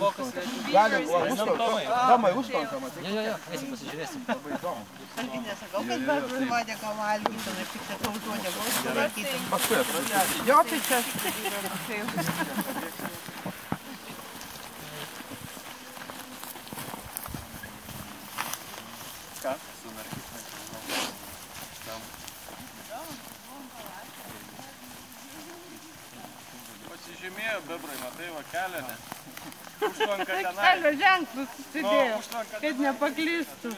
Galim. Tomai, užtvanka, matai. Jo, jo, jo, eisim pasižiūrėsim. Labai įdomu. Argi nesakau, kad bebrui uodegą valgytum, aš tik sakau, už uodegos palaikytum. Paskui atvažiuosiu. Jo, tai čia. Ką? Sunarkyt Tam. Pasižymėjo bebrai, matai, va kelią, ne? Užtvanka tenai. Kelio ženklus Nu, susidėjo, kad nepaklystų.